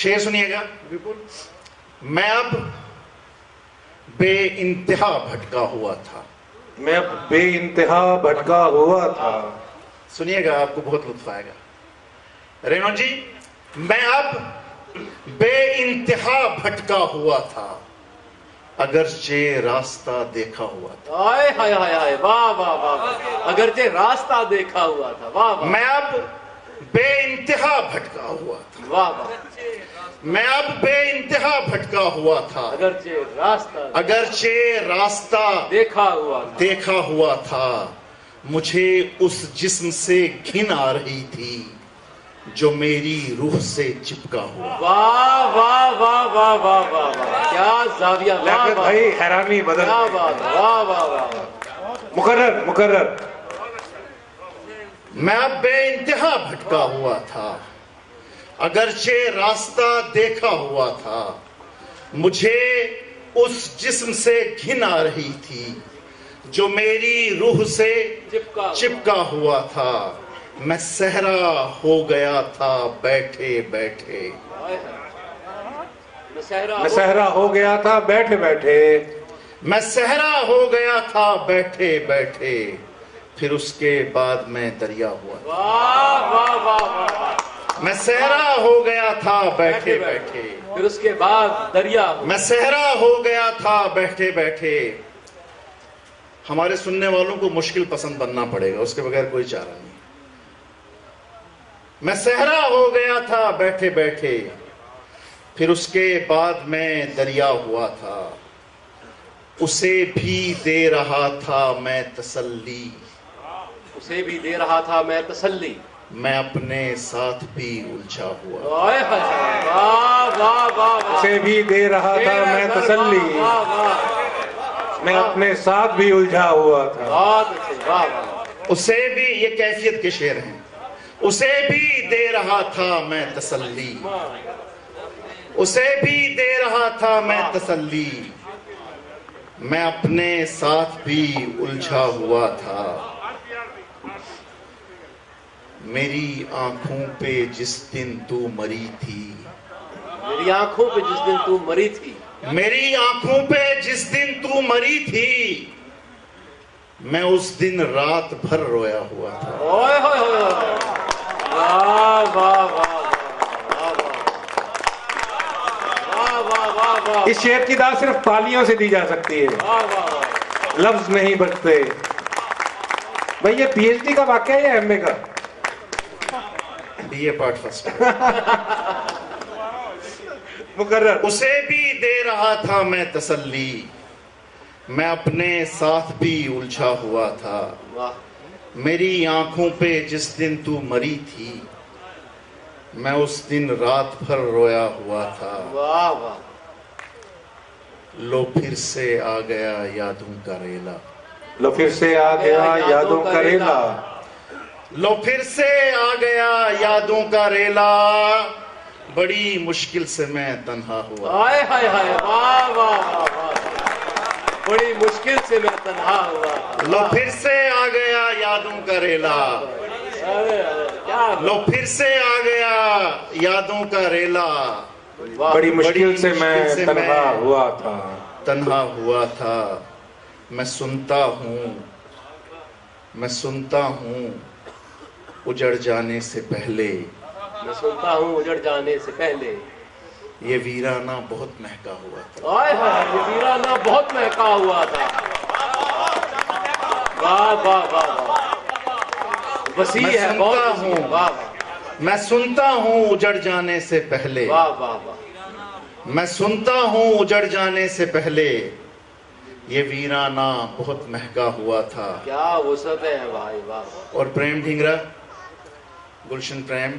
شیر سنیے گا۔ میں اب بے انتہا بھٹکا ہوا تھا۔ میں اب بے انتہا بھٹکا ہوا تھا۔ سنیے گا آپ کو بہت لطف آئے گا۔ رینو جی میں اب بے انتہا بھٹکا ہوا تھا۔ اگرچہ راستہ دیکھا ہوا تھا۔ آئے ہائے ہائے ہائے واہ واہ واہ واہ۔ اگرچہ راستہ دیکھا ہوا تھا واہ واہ۔ میں اب بے انتہا بھٹکا ہوا تھا۔ واہ واہ۔ میں اب بے انتہا بھٹکا ہوا تھا۔ اگرچہ راستہ اگرچہ راستہ دیکھا ہوا تھا۔ دیکھا ہوا تھا۔ مجھے اس جسم سے گھن آ رہی تھی جو میری روح سے چپکا ہوا۔ واہ واہ واہ واہ واہ واہ واہ۔ کیا زاویہ واہ بھائی حیرانی بدل واہ واہ واہ۔ مقرر مقرر۔ میں اب بے انتہا بھٹکا ہوا تھا اگرچہ راستہ دیکھا ہوا تھا مجھے اس جسم سے گھن آ رہی تھی جو میری روح سے چپکا ہوا۔ چپکا ہوا تھا میں صحرا ہو گیا تھا بیٹھے بیٹھے۔ میں صحرا میں صحرا ہو گیا تھا بیٹھے بیٹھے میں صحرا ہو گیا تھا بیٹھے بیٹھے پھر اس کے بعد میں دریا ہوا۔ میں صحرا ہو گیا تھا بیٹھے بیٹھے پھر اس کے بعد دریا۔ میں صحرا ہو گیا تھا بیٹھے بیٹھے۔ ہمارے سننے والوں کو مشکل پسند بننا پڑے گا اس کے بغیر کوئی چارہ نہیں۔ میں صحرا ہو گیا تھا بیٹھے بیٹھے۔ پھر اس کے بعد میں دریا ہوا تھا۔ اسے بھی دے رہا تھا میں تسلی۔ اسے بھی دے رہا تھا میں تسلی۔ میں اپنے ساتھ بھی الجھا ہوا۔ اسے بھی دے رہا تھا میں تسلی۔ واہ واہ میں اپنے ساتھ بھی الجھا ہوا تھا۔ بہت اچھے واہ واہ۔ اسے بھی یہ کیفیت کے شعر ہیں۔ اسے بھی دے رہا تھا میں تسلی۔ اسے بھی دے رہا تھا میں تسلی۔ میں اپنے ساتھ بھی الجھا ہوا تھا۔ میری آنکھوں پہ جس دن تو مری تھی۔ میری آنکھوں پہ جس دن تو مری تھی۔ میری آنکھوں پہ جس دن تو مری تھی۔ میں اس دن رات بھر رویا ہوا تھا۔ اس شعر کی داد صرف تالیوں سے دی جا سکتی ہے۔ لفظ نہیں بچتے۔ بھائی یہ پی ایچ ڈی کا واقعہ ہے یا ایم اے کا؟ بی اے پارٹ فرسٹ مقرر اسے بھی دے رہا تھا میں تسلی۔ میں اپنے ساتھ بھی الجھا ہوا تھا۔ واہ میری آنکھوں پہ جس دن تو مری تھی میں اس دن رات بھر رویا ہوا تھا۔ واہ واہ لو پھر سے آ گیا یادوں کا ریلا۔ لو پھر سے آ گیا یادوں کا ریلا۔ لو پھر سے آ گیا یادوں کا ریلا بڑی مشکل سے میں تنہا ہوا۔ آئے ہائے ہائے واہ واہ واہ واہ بڑی مشکل سے میں تنہا ہوا۔ لو پھر سے آ گیا یادوں کا ریلا۔ لو پھر سے آ گیا یادوں کا ریلا۔ بڑی مشکل سے میں سے تنہا میں- ہوا تھا۔ تنہا ہوا تھا۔ میں سنتا ہوں۔ میں سنتا ہوں۔ اجڑ جانے سے پہلے۔ میں سنتا ہوں اجڑ جانے سے پہلے۔ یہ ویرانہ بہت مہکا ہوا تھا۔ یہ ویرانہ بہت مہکا ہوا تھا۔ واہ واہ واہ واہ۔ وسیع میں ہے سنتا بہت۔ ہوں۔ واہ واہ۔ میں سنتا ہوں اجڑ جانے سے پہلے۔ واہ واہ واہ۔ میں سنتا ہوں اجڑ جانے سے پہلے۔ یہ ویرانہ بہت مہکا ہوا تھا۔ کیا وسعت ہے بھائی واہ اور پریم ڈھنگرا گلشن پریم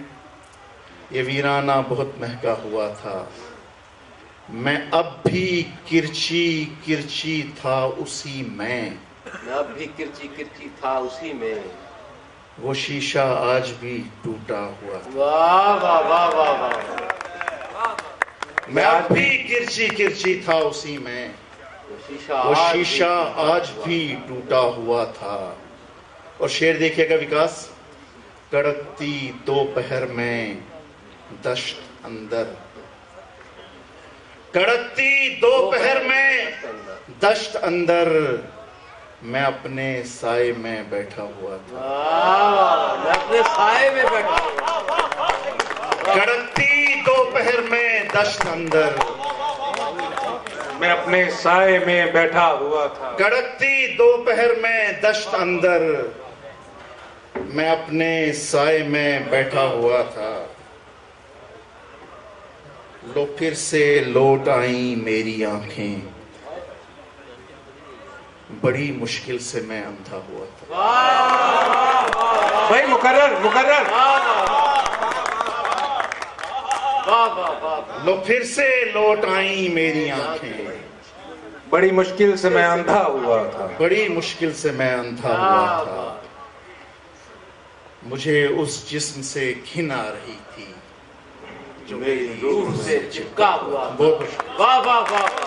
یہ ویرانہ بہت مہکا ہوا تھا۔ میں اب بھی کرچی کرچی تھا اسی میں۔ میں اب بھی کرچی کرچی تھا اسی میں۔ وہ شیشہ آج بھی ٹوٹا ہوا واہ واہ واہ واہ واہ میں اب بھی کرچی کرچی تھا اسی میں۔ وہ شیشہ وہ آج بھی شیشہ آج بھی ٹوٹا ہوا تھا۔ اور شیر دیکھیے گا وکاس۔ کڑکتی دوپہر میں دشت اندر۔ کڑکتی دوپہر میں دشت اندر میں اپنے سائے میں بیٹھا ہوا تھا۔ میں اپنے سائے میں بیٹھا کڑکتی دوپہر میں دشت اندر میں اپنے سائے میں بیٹھا ہوا تھا۔ کڑکتی دوپہر میں دشت اندر میں اپنے سائے میں بیٹھا ہوا تھا۔ لو پھر سے لوٹ آئیں میری آنکھیں۔ بڑی مشکل سے میں اندھا ہوا تھا۔ بھائی مقرر مقرر۔ لو پھر سے لوٹ آئیں میری آنکھیں۔ بڑی مشکل سے میں اندھا ہوا تھا۔ بڑی مشکل سے میں اندھا ہوا تھا۔ مجھے اس جسم سے گھن آ رہی تھی جو میری روح سے چپکا ہوا واہ واہ واہ واہ